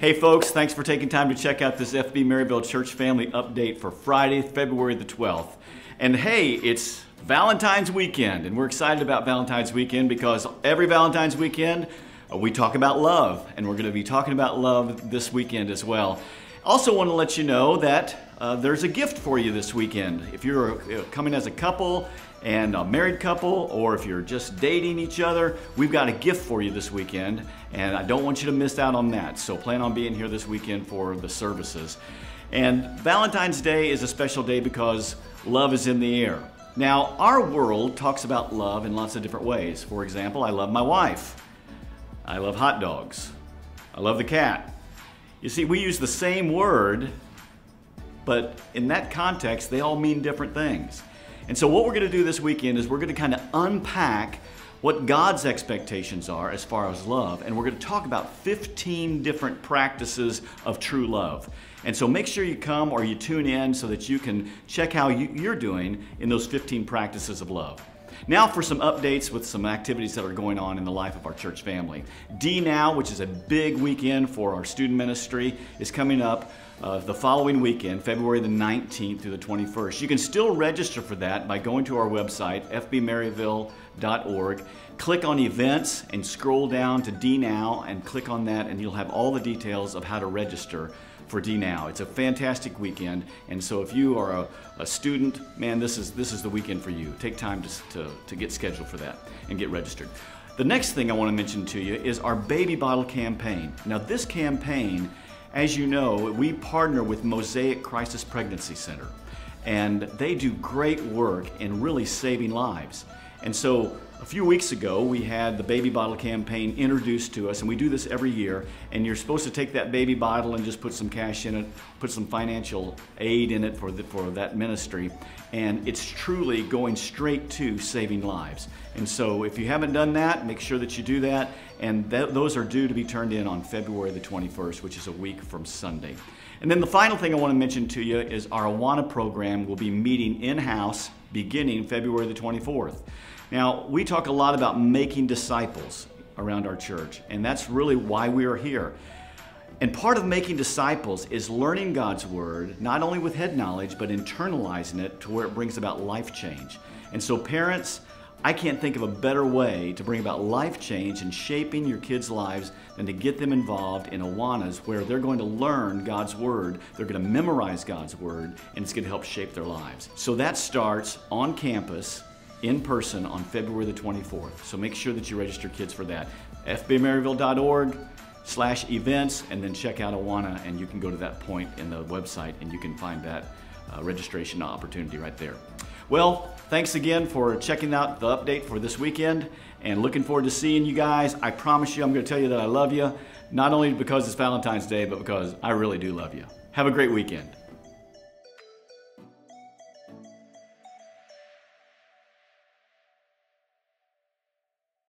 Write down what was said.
Hey folks, thanks for taking time to check out this FB Maryville Church Family Update for Friday, February the 12th. And hey, it's Valentine's weekend, and we're excited about Valentine's weekend because every Valentine's weekend uh, we talk about love, and we're going to be talking about love this weekend as well. Also, want to let you know that uh, there's a gift for you this weekend. If you're uh, coming as a couple and a married couple, or if you're just dating each other, we've got a gift for you this weekend, and I don't want you to miss out on that. So plan on being here this weekend for the services. And Valentine's Day is a special day because love is in the air. Now, our world talks about love in lots of different ways. For example, I love my wife. I love hot dogs. I love the cat. You see, we use the same word, but in that context, they all mean different things. And so, what we're going to do this weekend is we're going to kind of unpack what God's expectations are as far as love, and we're going to talk about 15 different practices of true love. And so make sure you come or you tune in so that you can check how you, are doing in those 15 practices of love. Now for some updates with some activities that are going on in the life of our church family. D Now, which is a big weekend for our student ministry, is coming up uh, the following weekend, February the 19th through the 21st. You can still register for that by going to our website, fbmaryville.org. Click on events and scroll down to D Now and click on that, and you'll have all the details of how to register for D Now. It's a fantastic weekend, and so if you are a, a student, man, this is this is the weekend for you. Take time to, to, get scheduled for that and get registered. The next thing I want to mention to you is our baby bottle campaign. Now, this campaign, as you know, we partner with Mosaic Crisis Pregnancy Center, and they do great work in really saving lives. And so a few weeks ago, we had the baby bottle campaign introduced to us, and we do this every year. And you're supposed to take that baby bottle and just put some cash in it, put some financial aid in it for, the, for that ministry. And it's truly going straight to saving lives. And so if you haven't done that, make sure that you do that. And th those are due to be turned in on February the 21st, which is a week from Sunday. And then the final thing I want to mention to you is our Awana program will be meeting in-house beginning February the 24th. Now, we talk a lot about making disciples around our church, and that's really why we are here. And part of making disciples is learning God's Word, not only with head knowledge, but internalizing it to where it brings about life change. And so, parents, I can't think of a better way to bring about life change and shaping your kids' lives than to get them involved in Awanas where they're going to learn God's Word, they're going to memorize God's Word, and it's going to help shape their lives. So that starts on campus in person on February the 24th. So make sure that you register kids for that. fbmaryville.org slash events and then check out Awana and you can go to that point in the website and you can find that uh, registration opportunity right there. Well, thanks again for checking out the update for this weekend and looking forward to seeing you guys. I promise you I'm going to tell you that I love you, not only because it's Valentine's Day, but because I really do love you. Have a great weekend.